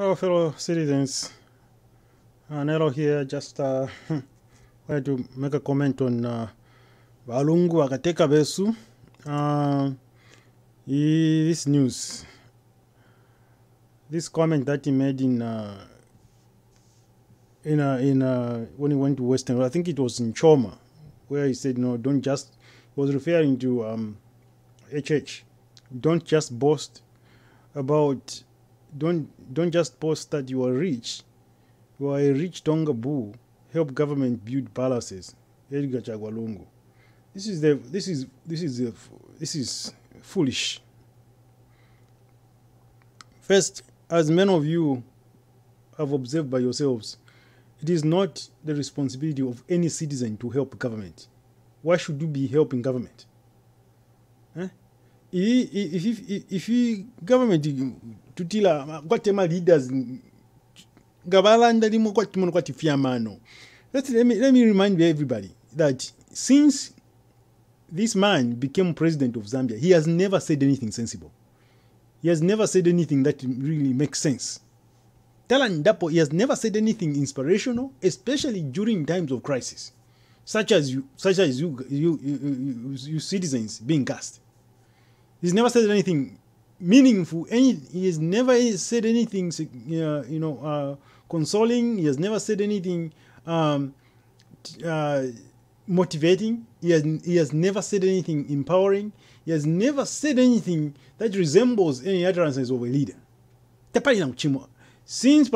Hello, fellow citizens. Uh, Nero here. Just uh, wanted to make a comment on uh, akateka Besu. Uh, this news, this comment that he made in uh, in uh, in uh, when he went to Western, I think it was in Choma, where he said, "No, don't just." Was referring to um, HH. Don't just boast about don't don't just post that you are rich. You are a rich Tonga Boo. Help government build palaces. Edgar Chagwa Lungu. This is the this is this is the this is foolish. First, as many of you have observed by yourselves, it is not the responsibility of any citizen to help government. Why should you be helping government? Eh? if if if, if government tutila kwatema leaders ngabalanda limwe kwatimono kwatifyamano let, me, let me remind everybody that since this man became president of zambia he has never said anything sensible. He has never said anything that really makes sense. Tala Ndapo, he has never said anything inspirational, especially during times of crisis, such as you, such as you, you, you, you, you citizens being cast. He's never said anything meaningful. Any, he has never said anything, uh, you know, uh, consoling. He has never said anything um, uh, motivating. He has, he has never said anything empowering. He has never said anything that resembles any utterances of a leader. Na. Since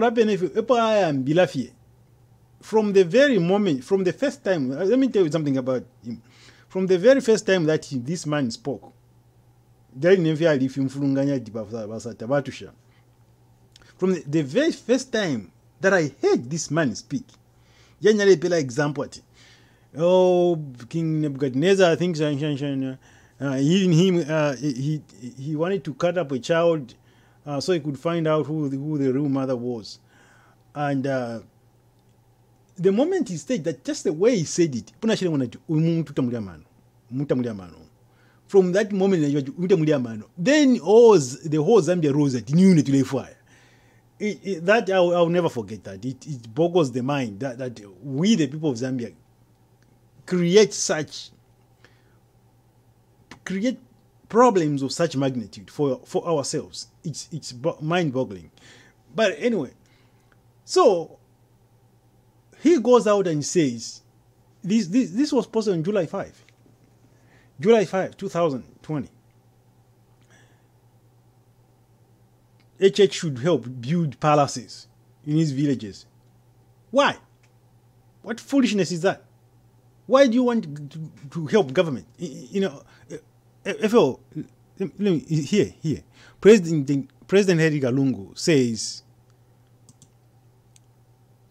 from the very moment, from the first time, let me tell you something about him. From the very first time that he, this man spoke, dari nevi alifi mfulunganya ati basa- basata batusha. From the, the very first time that I heard this man speak, yanyale pela example oh, King Nebuchadnezzar, I think, uh, even him, uh, he, he wanted to cut up a child uh, so he could find out who the, who the real mother was. And uh, the moment he said that, just the way he said it, umuntu utamulia mano, mutamulia mano. From that moment, najua utamulia mano. Then all, the whole Zambia rose at new it, that I'll, I'll never forget that. It, it boggles the mind that, that we, the people of Zambia, create such create problems of such magnitude for for ourselves. It's it's mind-boggling. But anyway, so he goes out and says, this this this was posted on July 5. July 5, 2020. HH should help build palaces in his villages. Why? What foolishness is that? Why do you want to, to help government? You know, uh, FL, let me, here, here. President, President Edgar Lungu says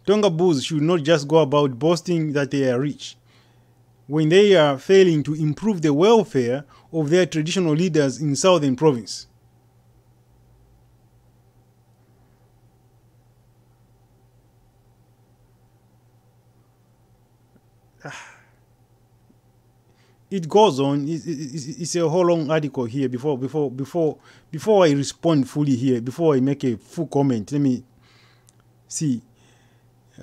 Tonga Bulls should not just go about boasting that they are rich when they are failing to improve the welfare of their traditional leaders in southern province. it goes on. It's, a whole long article here. Before before before before I respond fully here, before I make a full comment, let me see.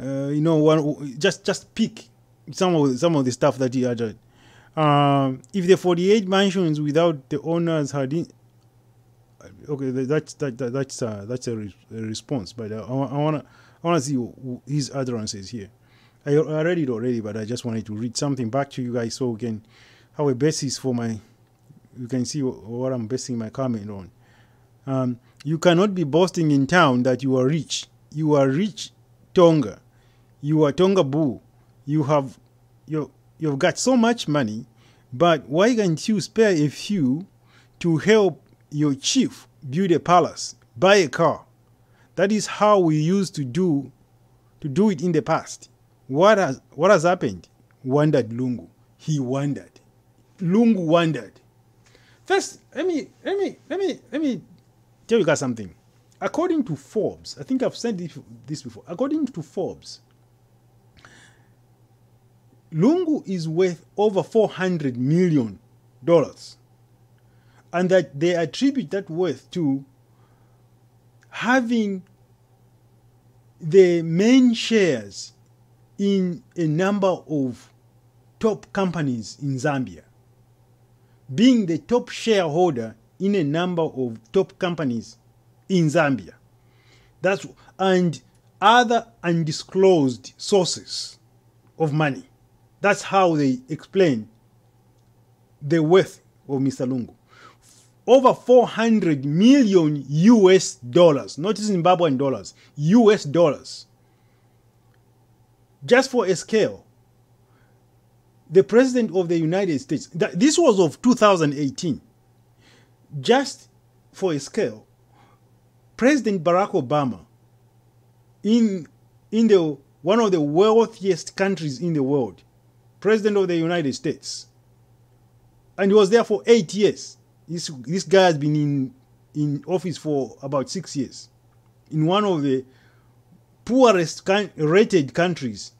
Uh, you know, one just just pick some of some of the stuff that he added. Um, if the 48 mansions without the owners had in, okay, that- that's that, that that's uh, that's a, re- a response. But uh, I, I wanna I wanna see his utterances here. I, I read it already, but I just wanted to read something back to you guys so we can have a basis for my. You can see wh- what I'm basing my comment on. Um, you cannot be boasting in town that you are rich. You are rich, Tonga. You are Tonga Boo. You have you you've got so much money, but why can't you spare a few to help your chief build a palace, buy a car? That is how we used to do to do it in the past. What has what has happened? Wondered Lungu. He wondered. Lungu wondered. First, let me let me let me let me tell you guys something. According to Forbes, I think I've said this this before. According to Forbes, Lungu is worth over four hundred million dollars, and that they attribute that worth to having the main shares in a number of top companies in Zambia, being the top shareholder in a number of top companies in Zambia. That's and other undisclosed sources of money. That's how they explain the worth of Mr. Lungu. Over 400 million US dollars, not Zimbabwean dollars, US dollars. Just for a scale, the President of the United States, this was of 2018, just for a scale, President Barack Obama, in, in the, one of the wealthiest countries in the world, President of the United States, and he was there for eight years. This, this guy has been in, in office for about six years in one of the poorest rated countries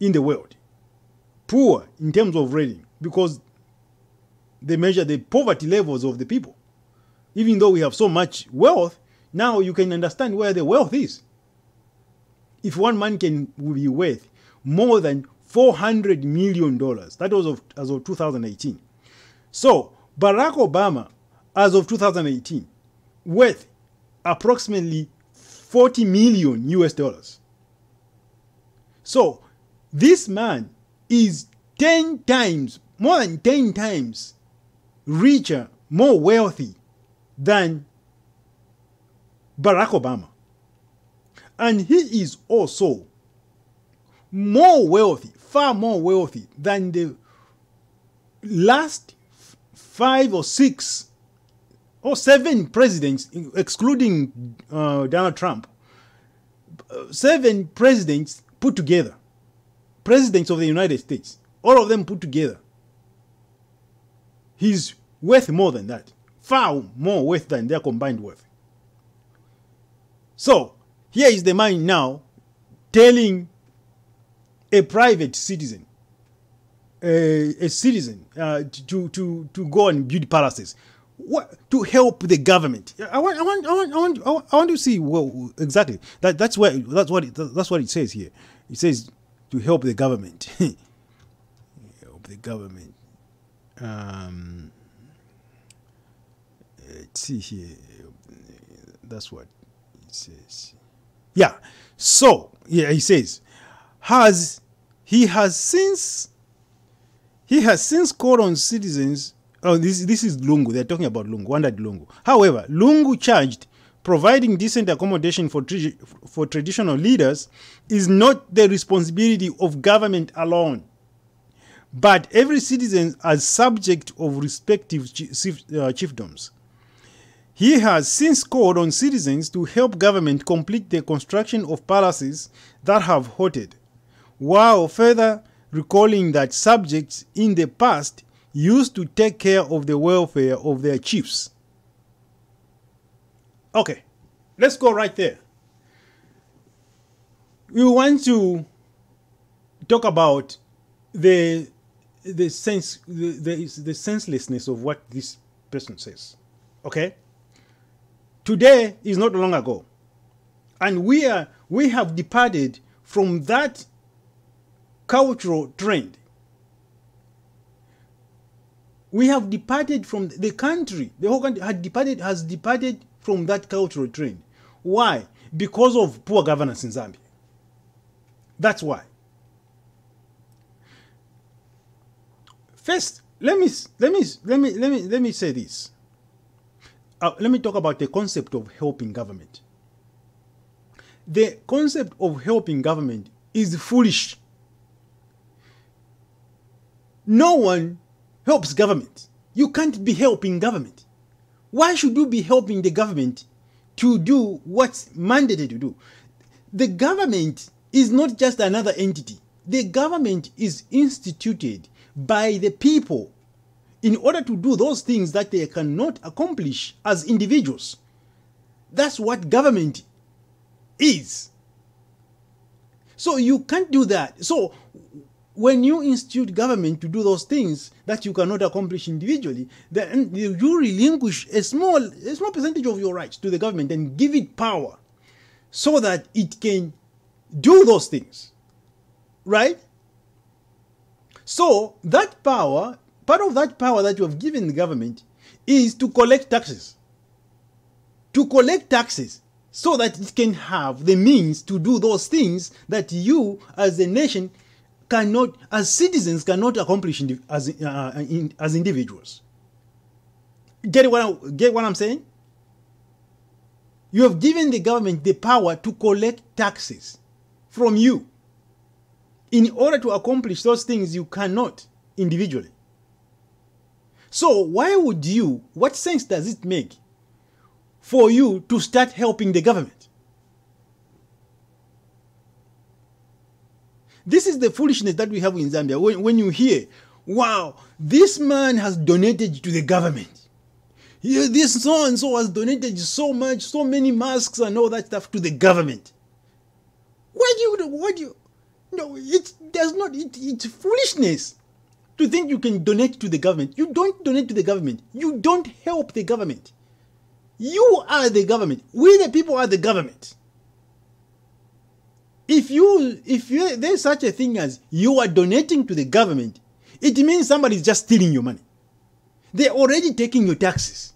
in the world. Poor in terms of rating because they measure the poverty levels of the people. Even though we have so much wealth, now you can understand where the wealth is. If one man can be worth more than $400 million, that was of, as of 2018. So, Barack Obama, as of 2018, worth approximately 40 million US dollars. So, this man is 10 times, more than 10 times richer, more wealthy than Barack Obama. And he is also more wealthy, far more wealthy than the last five or six or seven presidents, excluding uh, Donald Trump, seven presidents put together, presidents of the United States, all of them put together. He's worth more than that, far more worth than their combined worth. So, here is the man now telling a private citizen a, a citizen uh, to, to, to go and build palaces what, to help the government. I want, I want, I want, I want, I want to see well, exactly that. That's where that's what it, that's what it says here. It says to help the government. help the government. Um, let's see here. That's what it says. Yeah. So yeah, he says has he has since he has since called on citizens. Oh, this, this is Lungu. They're talking about Lungu, Wandad Lungu. However, Lungu charged providing decent accommodation for, for traditional leaders is not the responsibility of government alone, but every citizen as subject of respective chief, uh, chiefdoms. He has since called on citizens to help government complete the construction of palaces that have halted, while further recalling that subjects in the past used to take care of the welfare of their chiefs. Okay, let's go right there. We want to talk about the the sense the, the, the senselessness of what this person says. Okay? Today is not long ago. And we are we have departed from that cultural trend. We have departed from the country, the whole country had departed, has departed from that cultural trend. Why? Because of poor governance in Zambia. That's why. First, let me let me let me let me let me say this. Uh, let me talk about the concept of helping government. The concept of helping government is foolish no one helps government. You can't be helping government. Why should you be helping the government to do what's mandated to do? The government is not just another entity. The government is instituted by the people in order to do those things that they cannot accomplish as individuals. That's what government is. So you can't do that. So when you institute government to do those things that you cannot accomplish individually, then you relinquish a small, a small percentage of your rights to the government and give it power so that it can do those things. Right? So that power, part of that power that you have given the government is to collect taxes. To collect taxes so that it can have the means to do those things that you as a nation cannot, as citizens, cannot accomplish as, uh, in, as individuals. Get what, I, get what I'm saying? You have given the government the power to collect taxes from you. In order to accomplish those things, you cannot individually. So, why would you, what sense does it make for you to start helping the government? This is the foolishness that we have in Zambia. When, when you hear, wow, this man has donated to the government. Yeah, this so and so has donated so much, so many masks and all that stuff to the government. Why do you, why do you, no, it does not, it, it's foolishness to think you can donate to the government. You don't donate to the government. You don't help the government. You are the government. We the people are the government. If you if you, there's such a thing as you are donating to the government, it means somebody is just stealing your money. They're already taking your taxes.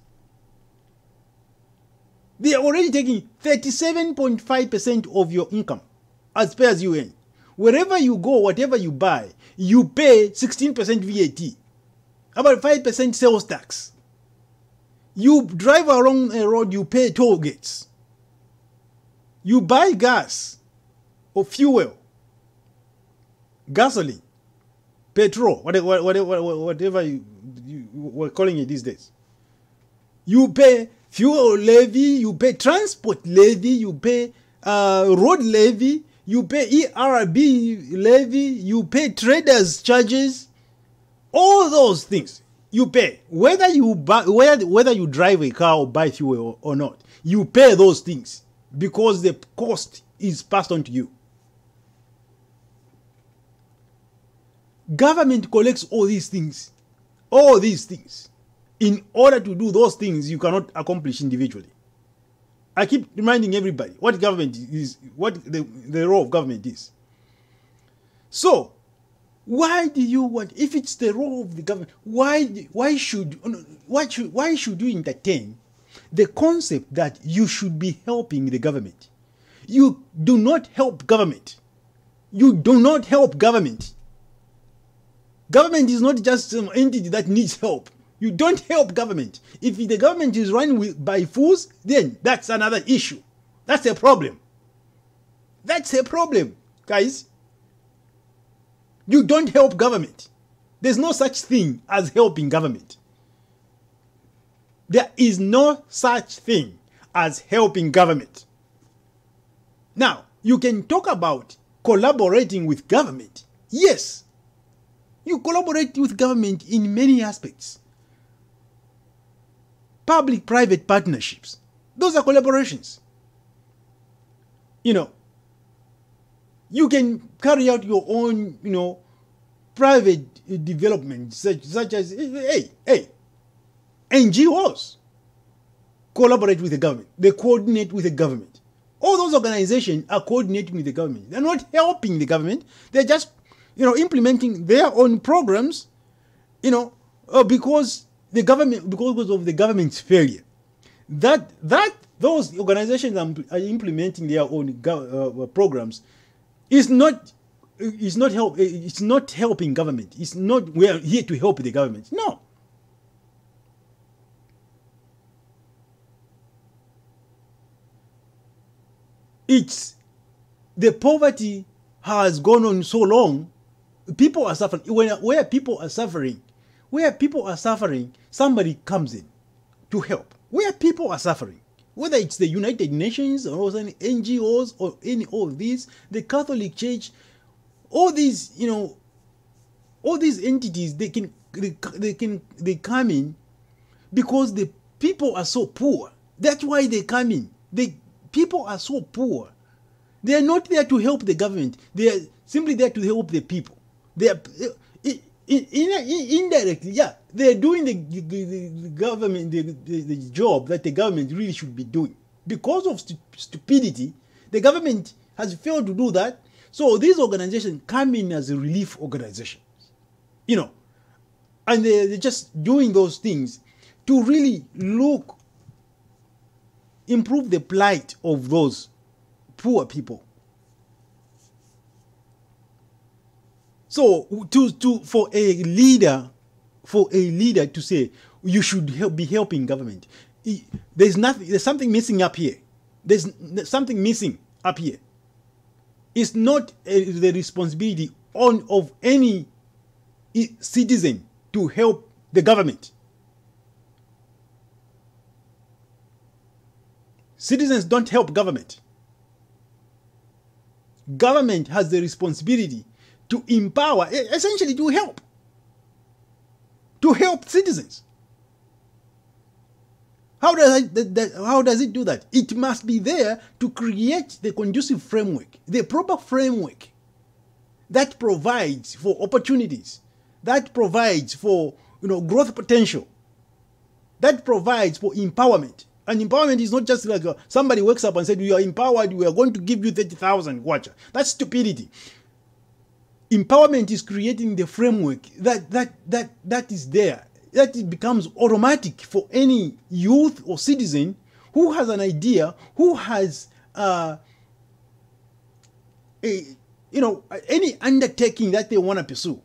They are already taking 37.5% of your income as per as you earn. Wherever you go, whatever you buy, you pay 16% VAT, about 5% sales tax. You drive along a road, you pay toll gates. You buy gas or fuel, gasoline, petrol, whatever, whatever, whatever you, you were calling it these days. You pay fuel levy, you pay transport levy, you pay uh, road levy, you pay ERB levy, you pay traders charges, all those things you pay. Whether you buy, whether, whether you drive a car or buy fuel or, or not, you pay those things because the cost is passed on to you. Government collects all these things, all these things. In order to do those things, you cannot accomplish individually. I keep reminding everybody what government is, what the, the role of government is. So, why do you want, if it's the role of the government, why, why, should, why, should, why should you entertain the concept that you should be helping the government? You do not help government. You do not help government. Government is not just some entity that needs help. You don't help government. If the government is run with, by fools, then that's another issue. That's a problem. That's a problem, guys. You don't help government. There's no such thing as helping government. There is no such thing as helping government. Now, you can talk about collaborating with government. Yes, you collaborate with government in many aspects public private partnerships. Those are collaborations. You know, you can carry out your own, you know, private uh, development, such, such as, eh, hey, hey, NGOs collaborate with the government, they coordinate with the government. All those organizations are coordinating with the government. They're not helping the government, they're just, you know, implementing their own programs, you know, uh, because the government because of the government's failure. That that those organizations are implementing their own uh, programs is not is not help it's not helping government. It's not we are here to help the government. No. It's the poverty has gone on so long people are suffering when where people are suffering where people are suffering, somebody comes in to help. Where people are suffering, whether it's the United Nations or any NGOs or any of these, the Catholic Church, all these, you know, all these entities, they can they, they can they come in because the people are so poor. That's why they come in. The people are so poor. They are not there to help the government. They are simply there to help the people. They are in, in, indirectly, yeah, they're doing the, the, the government the, the, the, job that the government really should be doing. Because of stu stupidity, The government has failed to do that. So these organizations come in as a relief organizations, you know, and they, they're just doing those things to really look, improve the plight of those poor people. So to, to for a leader, for a leader to say you should help, be helping government, there's nothing. There's something missing up here. There's something missing up here. It's not a, the responsibility on of any citizen to help the government. Citizens don't help government. Government has the responsibility to empower, essentially to help, to help citizens. How does, it, how does it do that? It must be there to create the conducive framework, the proper framework that provides for opportunities, that provides for you know, growth potential, that provides for empowerment. And empowerment is not just like uh, somebody wakes up and said, You are empowered, we are going to give you 30,000. Watch. That's stupidity. Empowerment is creating the framework that, that, that, that is there that it becomes automatic for any youth or citizen who has an idea, who has uh, a, you know, any undertaking that they want to pursue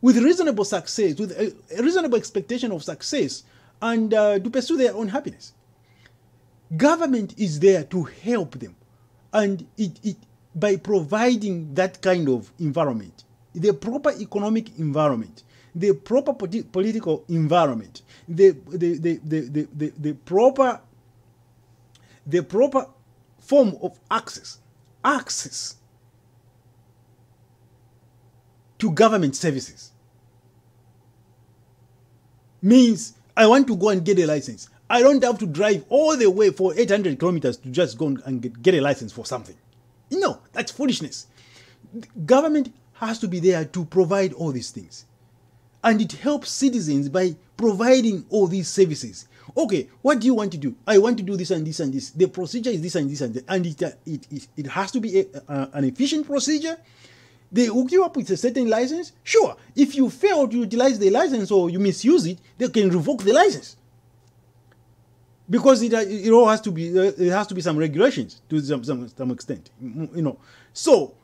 with reasonable success, with a, reasonable expectation of success, and uh, to pursue their own happiness. Government is there to help them, and it, it by providing that kind of environment, the proper economic environment, the proper politi political environment, the, the, the, the, the, the, the proper the proper form of access, access to government services means I want to go and get a license. I don't have to drive all the way for 800 kilometers to just go and get, get a license for something. No, that's foolishness. Government has to be there to provide all these things and it helps citizens by providing all these services. Okay, what do you want to do? I want to do this and this and this. The procedure is this and this and this, and it, uh, it, it, it has to be a, an efficient procedure. They hook you up with a certain license. Sure, if you fail to utilize the license or you misuse it, they can revoke the license because it, uh, it all has to be uh, it has to be some regulations to some, some, some extent you know so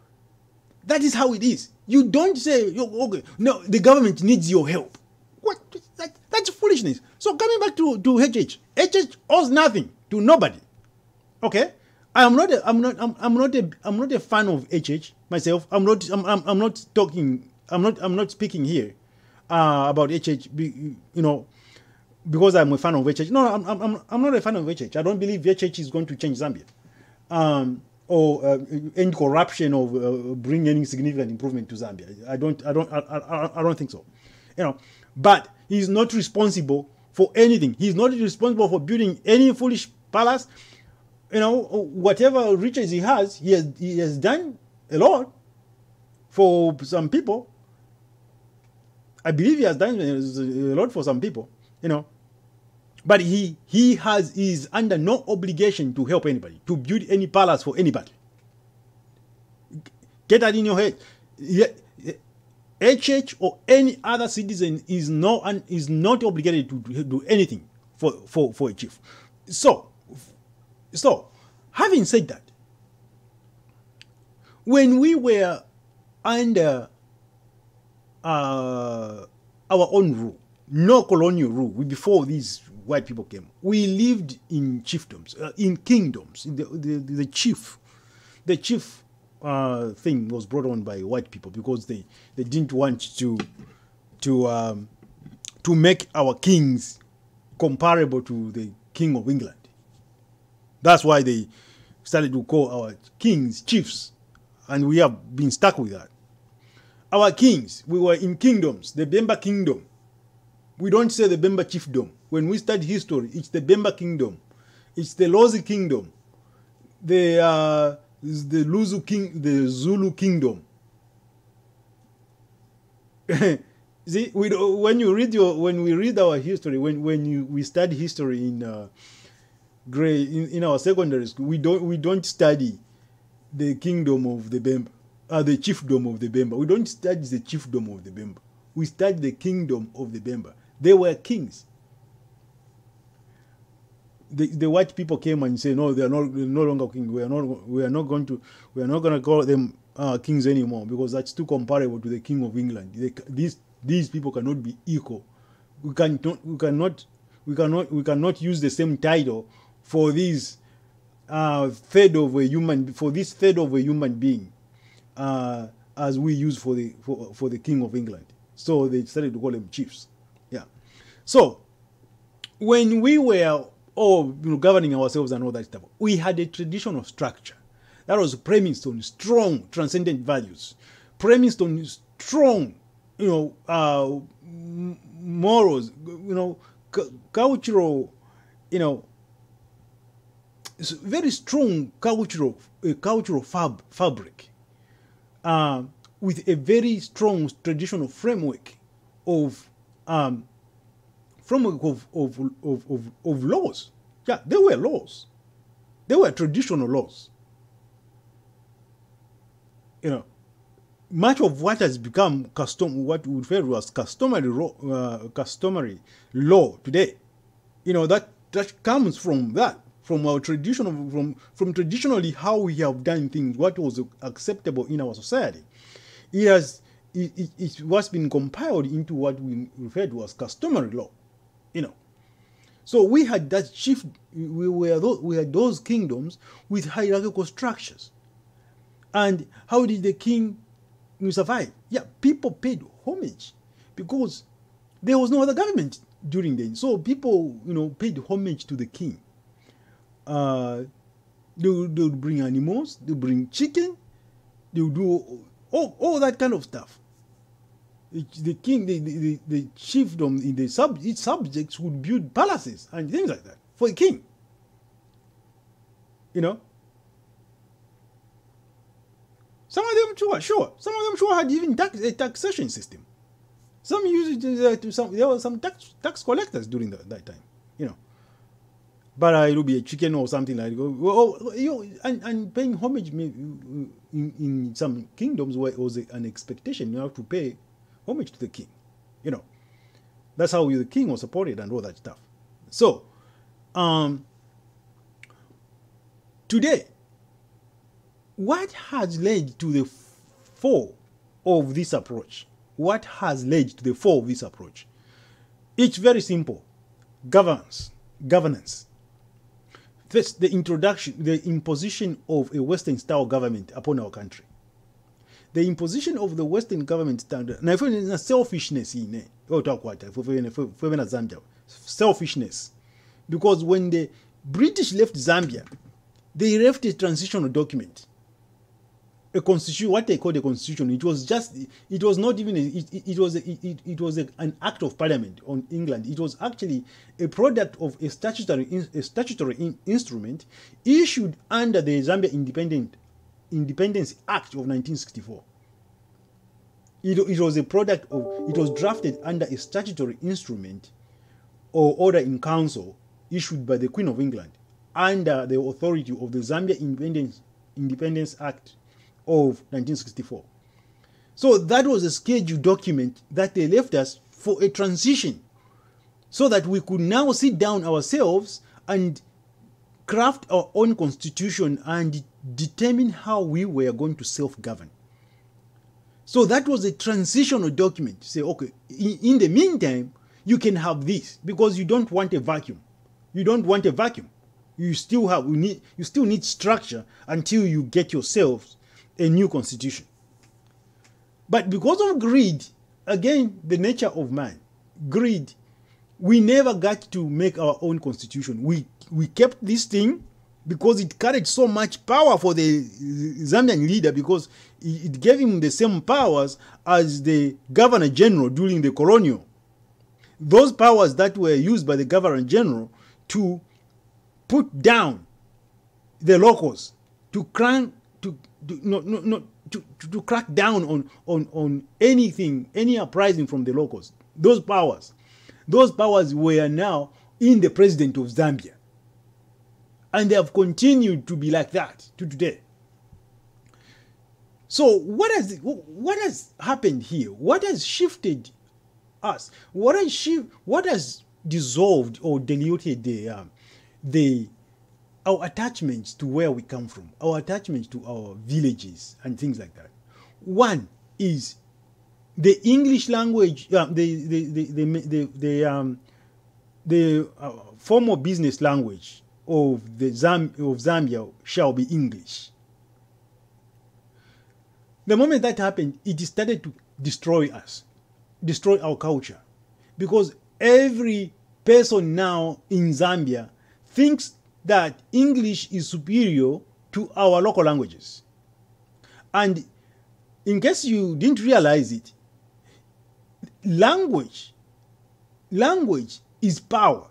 that is how it is you don't say, okay, no, the government needs your help. What? That, that's foolishness. So coming back to, to HH, HH owes nothing to nobody. Okay? I am not a, I'm not I'm, I'm not a I'm not a fan of HH myself. I'm not I'm, I'm, I'm not talking I'm not I'm not speaking here uh, about HH you know because I'm a fan of HH. No, I'm, I'm, I'm not a fan of HH. I don't believe HH is going to change Zambia. Um, or uh, end corruption or uh, bring any significant improvement to Zambia. I don't, I don't, I, I, I don't think so. You know, but he's not responsible for anything. He's not responsible for building any foolish palace. You know, whatever riches he has, he has, he has done a lot for some people. I believe he has done a lot for some people. You know, but he he has is under no obligation to help anybody, to build any palace for anybody. Get that in your head. Yeah, HH or any other citizen is no and is not obligated to do anything for, for, for a chief. So, so having said that, when we were under uh, our own rule, no colonial rule, before these white people came. We lived in chiefdoms, uh, in kingdoms. The, the, the, chief, the chief uh, thing was brought on by white people because they, they didn't want to to um, to make our kings comparable to the king of England. That's why they started to call our kings chiefs, and we have been stuck with that. Our kings, we were in kingdoms, the Bemba kingdom. We don't say the Bemba chiefdom when we study history, it's the Bemba kingdom, it's the Lozi kingdom, the uh, the Luzu king, the Zulu kingdom. See, we, when you read your when we read our history, when when you we study history in uh, Gray, in, in our secondary school, we don't we don't study the kingdom of the Bemba, uh, the chiefdom of the Bemba. We don't study the chiefdom of the Bemba. We study the kingdom of the Bemba. They were kings. The, the white people came and said, no, they are not no longer king. We are not we are not going to we are not going to call them uh, kings anymore because that's too comparable to the king of England. They, these these people cannot be equal. We can we cannot we cannot we cannot use the same title for this uh, third of a human for this third of a human being uh, as we use for the for, for the king of England. So they started to call them chiefs. So when we were all you know, governing ourselves and all that stuff, we had a traditional structure. That was premised on strong transcendent values, premised on strong, you know, uh, morals, you know, cultural, you know, very strong cultural uh, cultural fab, fabric uh, with a very strong traditional framework of um, framework of, of, of, of, of laws. Yeah, they were laws. They were traditional laws. You know, much of what has become custom, what we refer to as customary, uh, customary law today, you know, that, that comes from that from our traditional from from traditionally how we have done things what was acceptable in our society it has it, it, was been compiled into what we refer to as customary law you know. So we had that shift we were those, we had those kingdoms with hierarchical structures. And how did the king survive? Yeah people paid homage because there was no other government during then. So people you know paid homage to the king. Uh, they would, they will bring animals, they will bring chicken, they will do all, all that kind of stuff. The king, the, the, the chiefdom in the sub, its subjects would build palaces and things like that for the king. You know? Some of them sure, sure. Some of them sure had even tax, a taxation system. Some used it uh, to some. There were some tax tax collectors during the, that time. You know but uh, it'll be a chicken or something like that. Oh, you know, and, and paying homage in, in some kingdoms where it was an expectation, you have to pay homage to the king. You know, that's how the king was supported and all that stuff. So, um, today, what has led to the fall of this approach? What has led to the fall of this approach? It's very simple. Governance. Governance First, the introduction, the imposition of a Western style government upon our country. The imposition of the Western government standard. Now, if we're selfishness in oh, talk what, if we're Zambia, selfishness. Because when the British left Zambia, they left a transitional document a constitution, what they called a constitution, it was just, it was not even, a, it, it was, a, it, it was a, an act of parliament on England. It was actually a product of a statutory, a statutory in, instrument issued under the Zambia Independent Independence Act of 1964. It, it was a product of, it was drafted under a statutory instrument or order in council issued by the Queen of England under the authority of the Zambia Independence, Independence Act of 1964. So that was a scheduled document that they left us for a transition so that we could now sit down ourselves and craft our own constitution and determine how we were going to self govern. So that was a transitional document say, okay, in, in, the meantime, you can have this because you don't want a vacuum. You don't want a vacuum. You still have you need you still need structure until you get yourselves a new constitution. But because of greed, again, the nature of man, greed, we never got to make our own constitution. We, we kept this thing because it carried so much power for the Zambian leader because it gave him the same powers as the governor general during the colonial. Those powers that were used by the governor general to put down the locals, to crank to, to no, no, no, to, to, crack down on, on, on anything, any uprising from the locals. Those powers, those powers were now in the president of Zambia. And they have continued to be like that to today. So what has what has happened here? What has shifted us? What has What has dissolved or diluted the um, the our attachments to where we come from, our attachments to our villages and things like that. One is the English language, uh, the, the, the, the, the, the, um, the uh, formal business language of, the Zam- of Zambia shall be English. The moment that happened, it started to destroy us, destroy our culture. Because every person now in Zambia thinks that English is superior to our local languages. And in case you didn't realize it, language, language is power.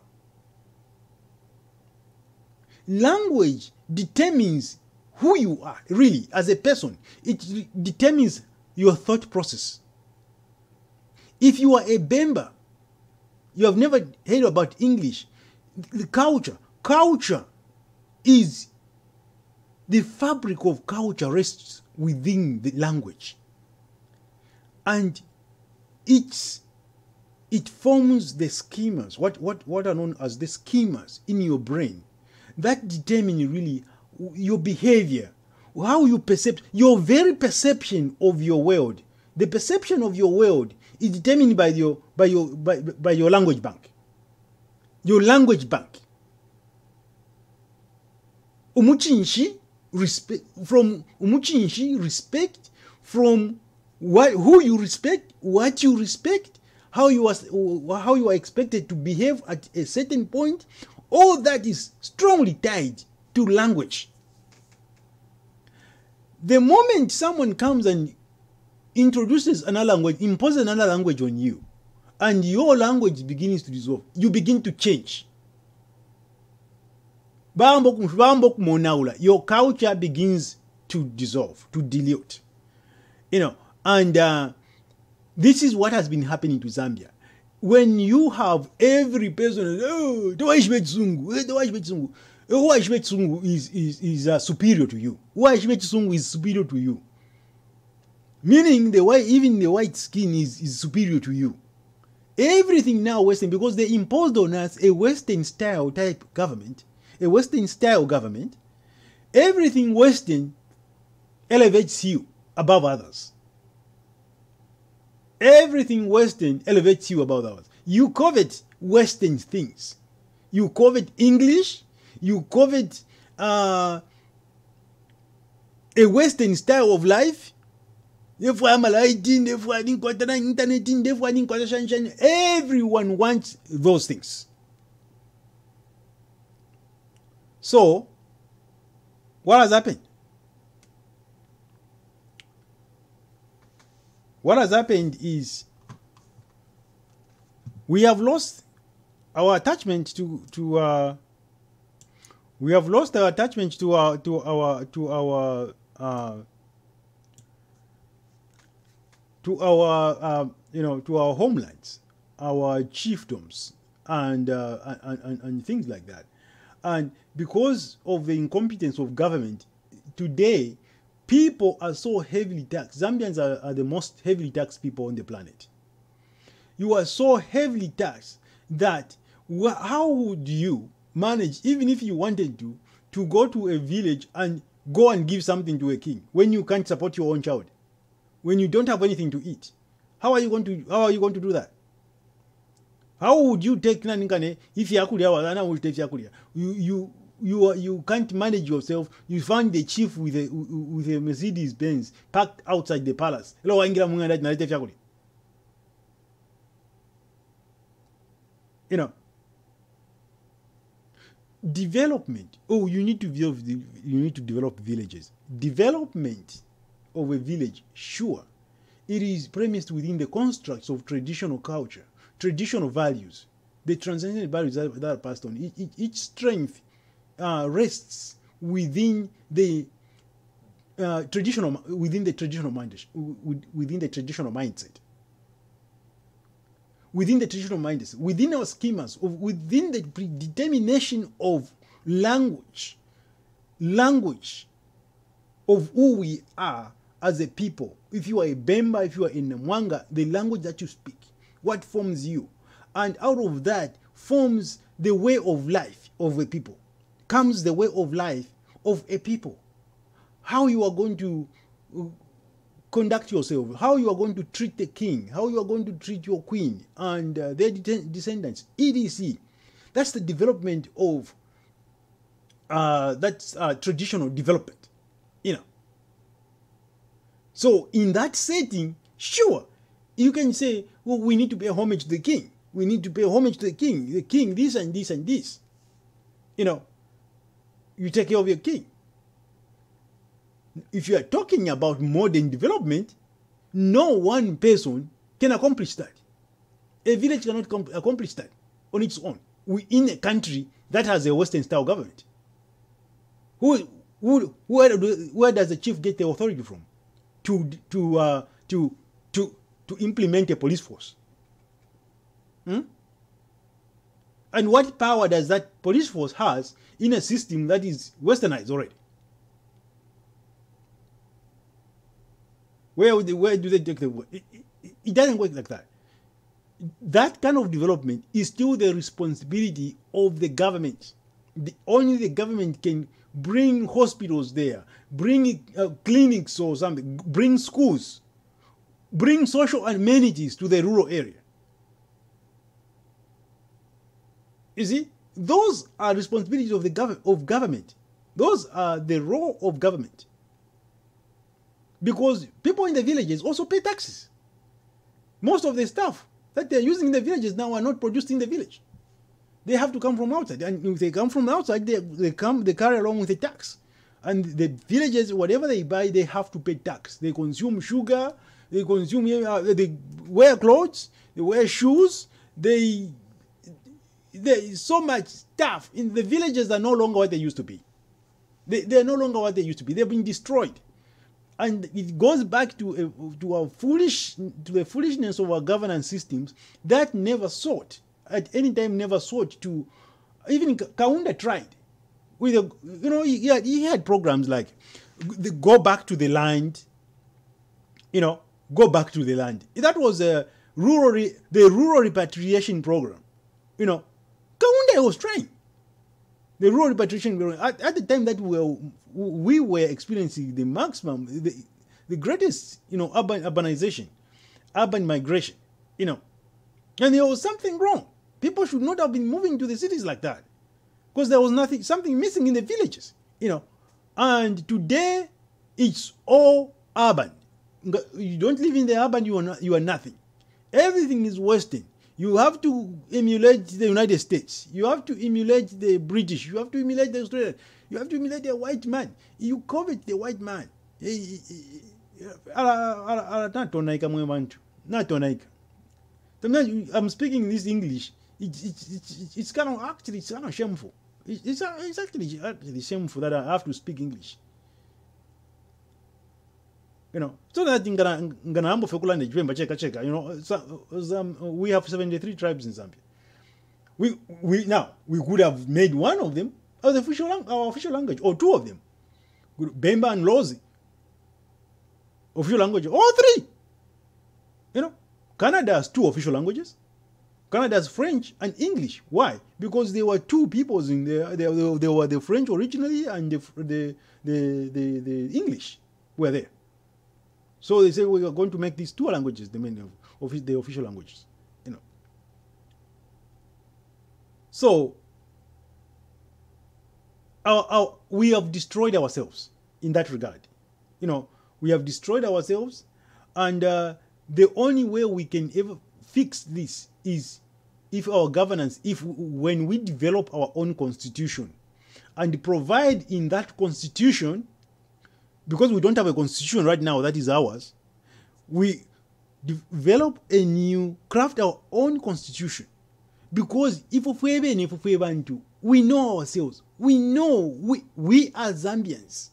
Language determines who you are, really, as a person. It determines your thought process. If you are a Bemba, you have never heard about English, the culture, culture is the fabric of culture rests within the language and it's it forms the schemas what what what are known as the schemas in your brain that determine really your behavior how you perceive your very perception of your world. The perception of your world is determined by your by your by, by your language bank. Your language bank. Umuchinshi respect from umuchinshi respect from what, who you respect what you respect how you are how you are expected to behave at a certain point all that is strongly tied to language the moment someone comes and introduces another language imposes another language on you and your language begins to dissolve you begin to change your culture begins to dissolve, to dilute. You know, and uh, this is what has been happening to Zambia. When you have every person, oh, Zungu, Zungu is, is, is uh, superior to you. Zungu is superior to you. Meaning the white, even the white skin is, is superior to you. Everything now Western because they imposed on us a Western style type government a Western style government, everything Western elevates you above others. Everything Western elevates you above others. You covet Western things. You covet English. You covet uh, a Western style of life. Everyone wants those things. So, what has happened? What has happened is we have lost our attachment to to uh, we have lost our attachment to our to our to our uh, to our uh, you know to our homelands, our chiefdoms, and, uh, and, and and things like that. And because of the incompetence of government, today people are so heavily taxed. Zambians are, are the most heavily taxed people on the planet. You are so heavily taxed that how would you manage, even if you wanted to, to go to a village and go and give something to a king when you can't support your own child, when you don't have anything to eat? How are you going to how are you going to do that? how would you take nani if yakulya wazana will take yakulya you you you you can't manage yourself. You find the chief with a with a mercedes benz parked outside the palace. Ilo waingira munganda tinalete vyakulya you know development oh you need to develop you need to develop villages. Development of a village sure. It is premised within the constructs of traditional culture traditional values, the transcendent values that, that are passed on. Each, each strength uh, rests within the uh, traditional within the traditional mind within the traditional mindset within the traditional mindset within our schemas of within the predetermination of language, language of who we are as a people. If you are a Bemba, if you are in Mwanga, the language that you speak, what forms you. And out of that forms the way of life of a people, comes the way of life of a people. How you are going to uh, conduct yourself, how you are going to treat the king, how you are going to treat your queen and uh, their de- descendants, etc. That's the development of uh, uh, traditional development, you know. So in that setting, sure, you can say, well, we need to pay homage to the king. We need to pay homage to the king. The king, this and this and this. You know, you take care of your king. If you are talking about modern development, no one person can accomplish that. A village cannot com- accomplish that on its own. We in a country that has a Western style government. Who, who, where, where does the chief get the authority from to to uh, to to to implement a police force? Hmm? And what power does that police force has in a system that is westernized already? Where, would they, where do they take the it, it, it doesn't work like that. That kind of development is still the responsibility of the government. The, only the government can bring hospitals there, bring uh, clinics or something, bring schools, bring social amenities to the rural area. You see, those are responsibilities of the gov- of government. Those are the role of government. Because people in the villages also pay taxes. Most of the stuff that they're using in the villages now are not produced in the village. They have to come from outside, and if they come from outside, they, they come they carry along with the tax. And the villages, whatever they buy, they have to pay tax. They consume sugar, they consume, uh, they wear clothes, they wear shoes, they there is so much stuff in the villages are no longer what they used to be. They, they are no longer what they used to be. They've been destroyed, and it goes back to a, to our foolish to the foolishness of our governance systems that never sought at any time never sought to even Kaunda tried with a, you know he had, he had programs like the go back to the land you know go back to the land that was a rural the rural repatriation program you know Kaunda was trying. The rural repatriation at, at the time that we were, we were experiencing the maximum, the, the greatest, you know, urban urbanization, urban migration, you know, and there was something wrong. People should not have been moving to the cities like that, because there was nothing, something missing in the villages, you know. And today, it's all urban. You don't live in the urban, you are not, you are nothing. Everything is Western you have to emulate the United States. You have to emulate the British. You have to emulate the Australian. You have to emulate the white man. You covet the white man. Eh, eh, eh, mwe bantu. Natonaika. Sometimes I'm speaking this English. It's, it's, it's, it's kind of actually it's kind of shameful. It's, it's, it's actually, actually shameful that I have to speak English. You know so that ngana ngana hambo fekulanda chipemba cheka you know so, some, um, we have 73 tribes in zambia. We we now we could have made one of them as official our official language or two of them. Bemba and lozi. Official language all three. You know canada has two official languages. Canada has french and english. Why? Because there were two peoples in there, there were the french originally and the the the, the, the english were there so they say we are going to make these two languages the main of, the official languages. You know. So our, our, we have destroyed ourselves in that regard. You know, we have destroyed ourselves, and uh, the only way we can ever fix this is if our governance, if when we develop our own constitution and provide in that constitution because we don't have a constitution right now that is ours, we develop a new, craft our own constitution. Because if and if bantu, we know ourselves. We know we, we are Zambians.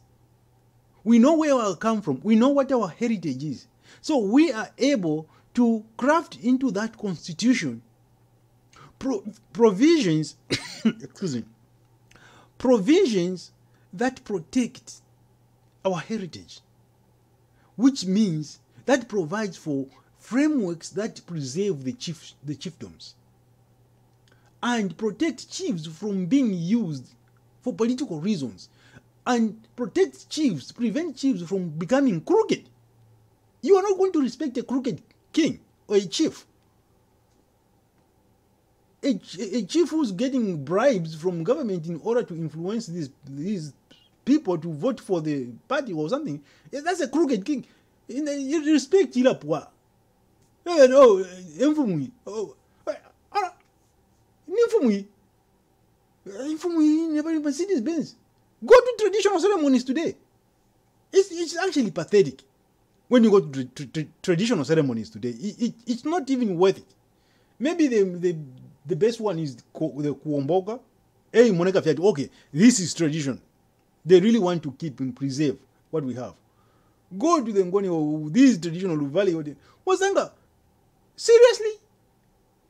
We know where we come from. We know what our heritage is. So we are able to craft into that constitution pro- provisions, excuse me, provisions that protect our heritage, which means that provides for frameworks that preserve the, chief, the chiefdoms and protect chiefs from being used for political reasons and protect chiefs, prevent chiefs from becoming crooked. You are not going to respect a crooked king or a chief. A, a chief who's getting bribes from government in order to influence these, these people to vote for the party or something, eh, that's a crooked king. In, in respect ilapwa. Eh, no, eh, emfumu. Oh, eh, ara, ni emfumu. Emfumu never Mercedes Benz. Go to traditional ceremonies today. It's, it's actually pathetic when you go to tra- tra- traditional ceremonies today. It, it, it's not even worth it. Maybe the, the, the best one is the Kuomboka. Hey, Monica Fiat, okay, this is tradition. They really want to keep and preserve what we have. Go to the Ngoni or this traditional the Wasanga. Seriously?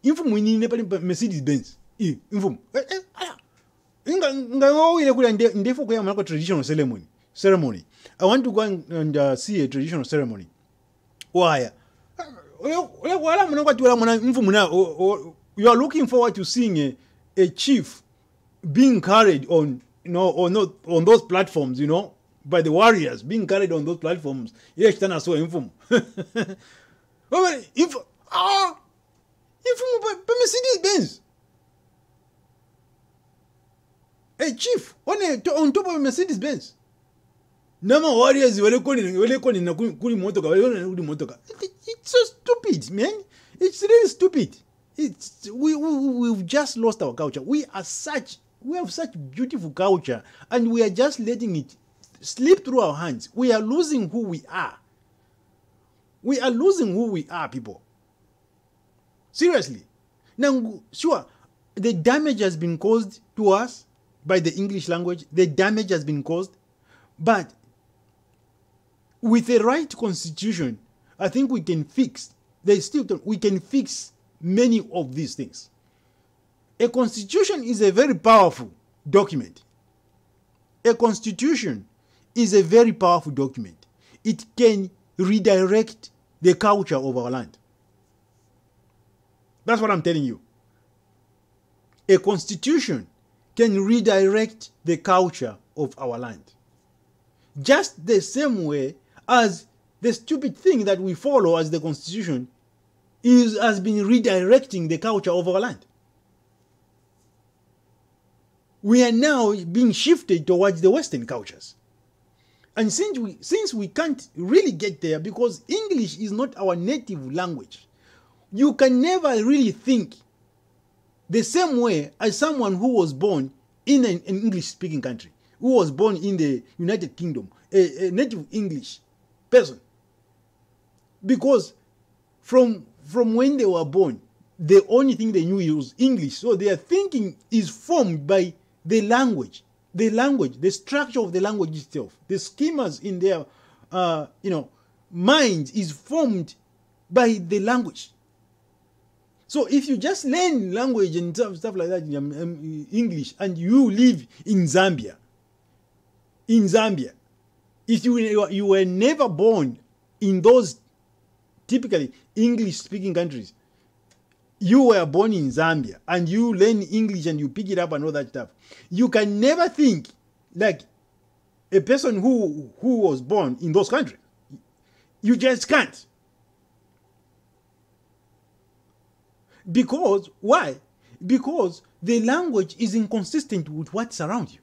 Info ni nepali Mercedes Benz. Eh, info. Eh, eh, aya. Inga nga ngawile kula nde ndefo kwa manako traditional ceremony. Ceremony. I want to go and, uh, see a traditional ceremony. Why? wala muna kwati wala muna mfu muna o- o- you are looking forward to seeing a, a chief being carried on you know on not on those platforms you know by the warriors being carried on those platforms yes tana so infum if ah infum by, by Mercedes Benz. A chief on a, on top of Mercedes Benz. Nama warriors walekoni walekoni na kuli motoka walekoni kuli motoka. It- it's so stupid man. It's really stupid. It's we, we we've just lost our culture. We are such we have such beautiful culture and we are just letting it slip through our hands. We are losing who we are. We are losing who we are people. Seriously. Now sure the damage has been caused to us by the english language. The damage has been caused. But with the right constitution, I think we can fix. There's still we can fix many of these things. A constitution is a very powerful document. A constitution is a very powerful document. It can redirect the culture of our land. That's what I'm telling you. A constitution can redirect the culture of our land just the same way as the stupid thing that we follow as the constitution is has been redirecting the culture of our land we are now being shifted towards the western cultures and since we since we can't really get there because english is not our native language you can never really think the same way as someone who was born in an, an English speaking country, who was born in the United Kingdom, a, a native English person. Because from, from when they were born, the only thing they knew was English. So their thinking is formed by the language, the language, the structure of the language itself, the schemas in their, uh, you know, minds is formed by the language. So if you just learn language and stuff, stuff like that, um, um, English, and you live in Zambia, in Zambia, if you, you you were never born in those typically English speaking countries, you were born in Zambia and you learn English and you pick it up and all that stuff, you can never think like a person who who was born in those countries. You just can't. Because why? Because the language is inconsistent with what's around you.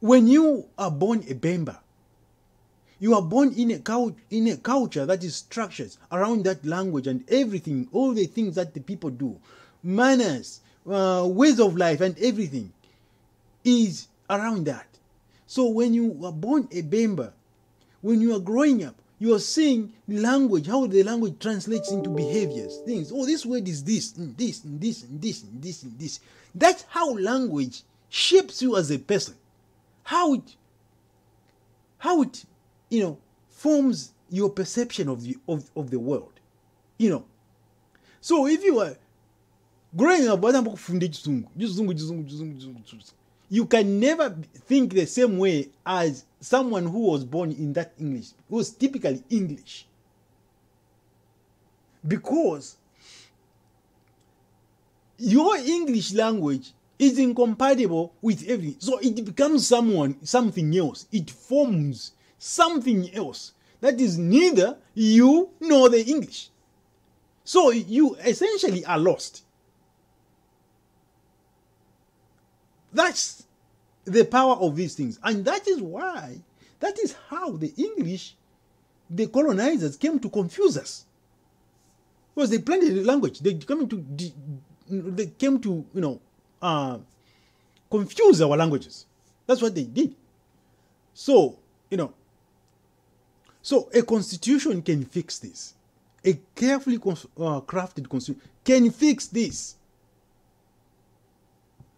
When you are born a Bemba, you are born in a in a culture that is structured around that language and everything, all the things that the people do, manners, uh, ways of life, and everything is around that. So when you are born a Bemba, when you are growing up, you are seeing language, how the language translates into behaviors, things. Oh, this word is this, and this, and this, and this, and this, and this. That's how language shapes you as a person. How it, how it, you know, forms your perception of the of, of the world. You know. So if you are growing up vatamba kufunda chizungu chizungu chizungu chizungu chizungu chizungu. you can never think the same way as someone who was born in that english who was typically english because your english language is incompatible with everything so it becomes someone something else it forms something else that is neither you nor the english so you essentially are lost That's the power of these things. And that is why, that is how the English, the colonizers came to confuse us. Because they planted the language. They came to, they came to, you know, uh, confuse our languages. That's what they did. So, you know, so a constitution can fix this. A carefully uh, crafted constitution can fix this.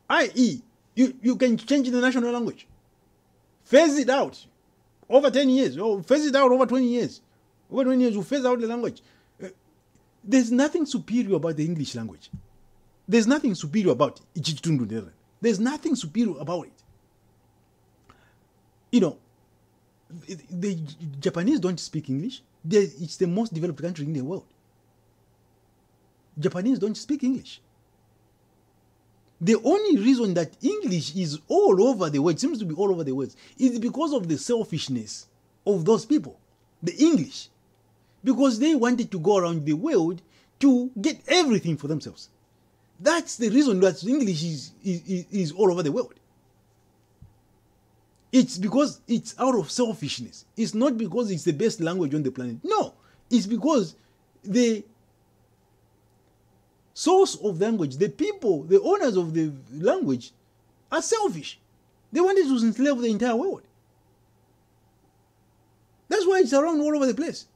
i.e., you, you can change the national language, phase it out over 10 years, or phase it out over 20 years. Over 20 years, you phase out the language. Uh, there's nothing superior about the English language. There's nothing superior about it. There's nothing superior about it. You know, the, Japanese don't speak English. They, it's the most developed country in the world. Japanese don't speak English. The only reason that English is all over the world, seems to be all over the world, is because of the selfishness of those people, the English. Because they wanted to go around the world to get everything for themselves. That's the reason that English is, is, is all over the world. It's because it's out of selfishness. It's not because it's the best language on the planet. No, it's because the source of language, the people, the owners of the language, are selfish. They wanted to enslave the entire world. That's why it's around all over the place.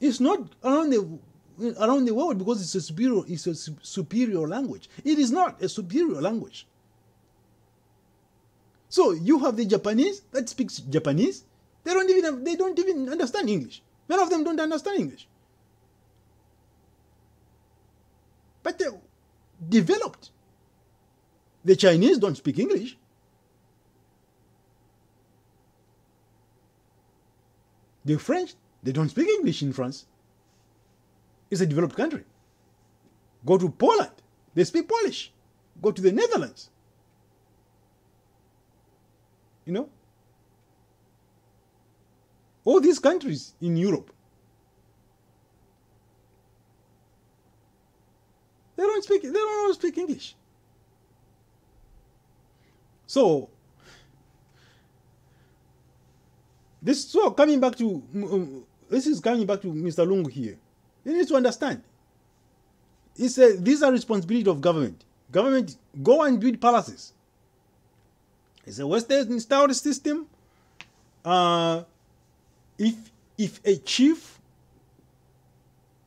It's not around the around the world because it's a superior it's a superior language. It is not a superior language. So you have the Japanese that speaks Japanese. They don't even they don't even understand English. Many of them don't understand English. But they developed. The Chinese don't speak English. The French, they don't speak English in France. It's a developed country. Go to Poland, they speak Polish. Go to the Netherlands. You know? All these countries in Europe, they don't speak they don't all speak English. So this so coming back to um, this is coming back to Mr. Lungu here. You need to understand. He said these are responsibility of government. Government go and build palaces. It's a Western style system. Uh, if if a chief,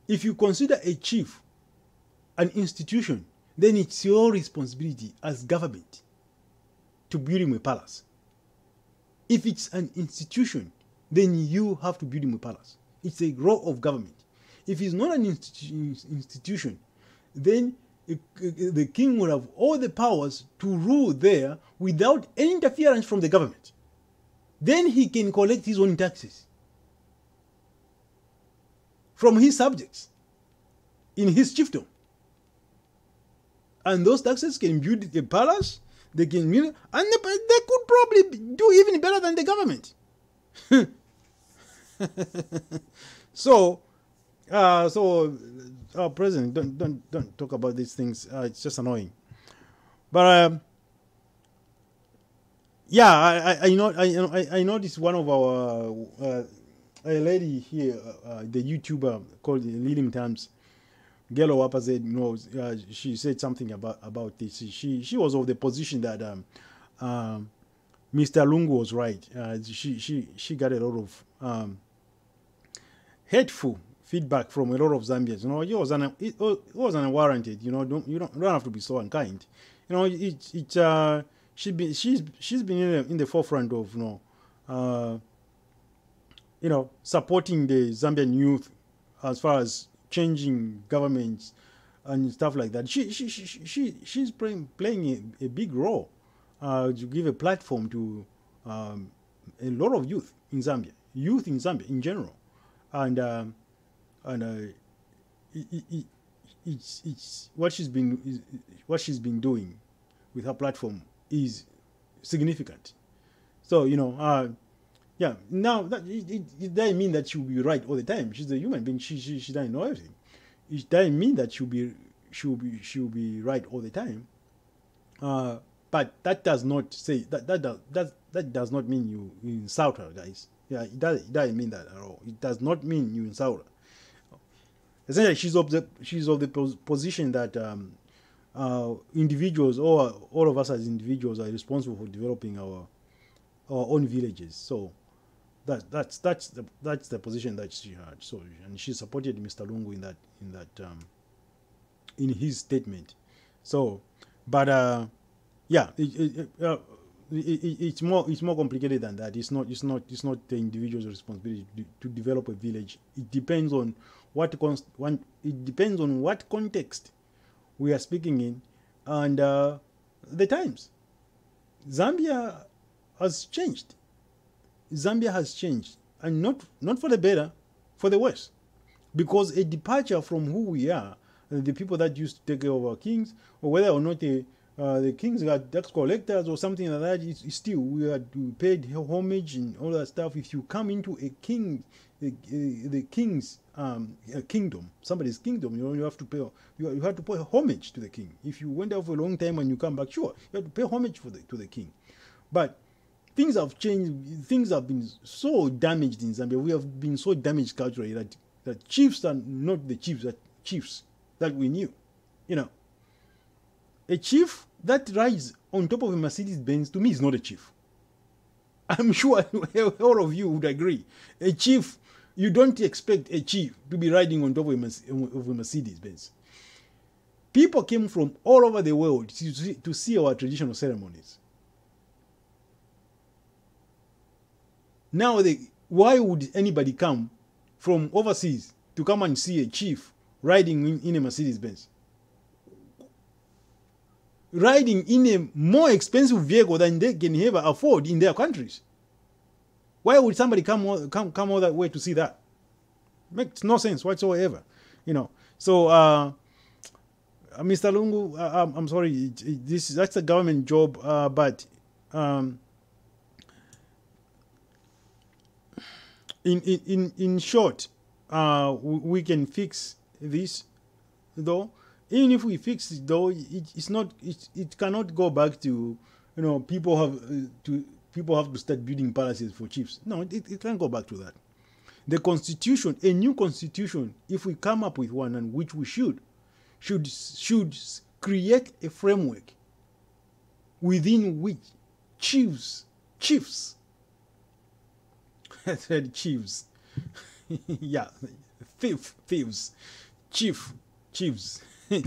if you consider a chief an institution, then it's your responsibility as government to build him a palace. If it's an institution, then you have to build him a palace. It's a role of government. If it's not an institu- institution, then the king will have all the powers to rule there without any interference from the government. Then he can collect his own taxes from his subjects in his chiefdom. And those taxes can build a palace, they can build, and they, they could probably do even better than the government. so, uh, so uh, president, don't don't don't talk about these things. Uh, it's just annoying. But um, yeah, I I, I know I I, noticed one of our uh, a lady here, uh, the YouTuber called Lilim Times. Gelo Wapa said, you know, uh, she said something about about this. She she was of the position that um, um, Mr. Lungu was right. Uh, she she she got a lot of um, hateful feedback from a lot of Zambians. You know, it was un, it, it was unwarranted. You know, don't you don't, you don't have to be so unkind. You know, it it uh, she been she's she's been in the, in the forefront of you know, uh, you know, supporting the Zambian youth as far as changing governments, and stuff like that. She she she, she she's playing playing a, a big role uh, to give a platform to um, a lot of youth in Zambia, youth in Zambia in general, and um, and uh, it, it, it, it's it's what she's been is, what she's been doing with her platform is significant. So you know, uh, yeah. Now that it, it, it doesn't mean that she'll be right all the time. She's a human being. She she she doesn't know everything. It doesn't mean that she'll be she'll be she'll be right all the time. Uh, but that does not say that that does that that does not mean you, you insult her, guys. Yeah, it, does, it doesn't mean that at all. It does not mean you insult her. Essentially, she's of the she's of the position that um, uh, individuals or all of us as individuals are responsible for developing our our own villages. So that that's that's the that's the position that she had. So and she supported Mr. Lungu in that in that um, in his statement. So, but uh, yeah, it, it, uh, it, it's more it's more complicated than that. It's not it's not it's not the individual's responsibility to, to develop a village. It depends on what const, it depends on what context we are speaking in and uh, the times. Zambia has changed. Zambia has changed, and not not for the better, for the worse, because a departure from who we are, the people that used to take care of our kings, or whether or not the uh, the kings got tax collectors or something like that. It's, it's still we are paid homage and all that stuff. If you come into a king, the, uh, the king's um, kingdom, somebody's kingdom, you know, you have to pay you, you have to pay homage to the king. If you went there for a long time and you come back, sure, you have to pay homage for the, to the king. But things have changed. Things have been so damaged in Zambia. We have been so damaged culturally that that chiefs are not the chiefs that chiefs that we knew. You know, a chief that rides on top of a Mercedes Benz to me is not a chief. I'm sure all of you would agree. A chief, you don't expect a chief to be riding on top of a Mercedes Benz. People came from all over the world to see, to see our traditional ceremonies. Now, they, why would anybody come from overseas to come and see a chief riding in, in a Mercedes Benz? riding in a more expensive vehicle than they can ever afford in their countries. Why would somebody come come come all that way to see that? Makes no sense whatsoever, you know. So, uh, Mr. Lungu, uh, I'm, I'm, sorry, this that's a government job, uh, but um, in in in short, uh, we can fix this though even if we fix it though it, it's not it, it cannot go back to you know people have uh, to people have to start building palaces for chiefs. No it, it can't go back to that. The constitution a new constitution if we come up with one and which we should should should create a framework within which chiefs chiefs I said chiefs yeah thief thieves chief chiefs.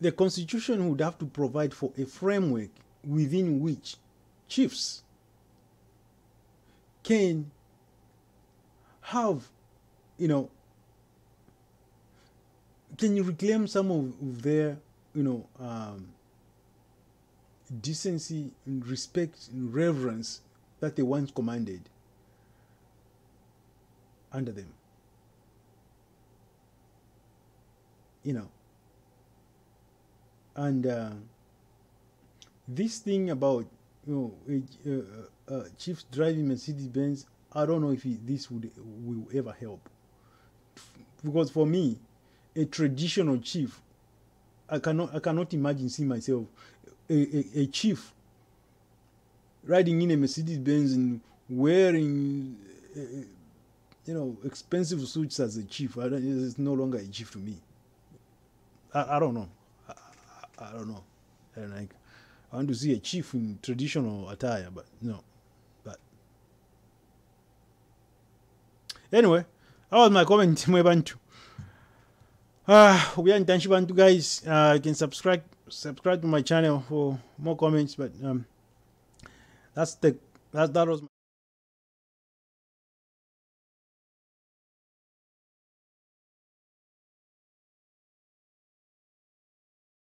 The constitution would have to provide for a framework within which chiefs can have, you know, can you reclaim some of their, you know, um, decency and respect and reverence that they once commanded under them. you know. And uh, this thing about you know uh, uh, chiefs driving Mercedes Benz, I don't know if he, this would will ever help. Because for me, a traditional chief, I cannot I cannot imagine seeing myself a, a, a chief riding in a Mercedes Benz and wearing you know expensive suits as a chief. I don't, it's no longer a chief to me. I, I don't know. I, I, don't know. And like, I want to see a chief in traditional attire, but no. But anyway, that was my comment. Mwebantu. Uh, we are in Bantu guys. Uh, you can subscribe subscribe to my channel for more comments. But um, that's the that that was.